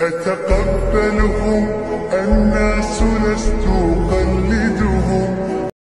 أتقبله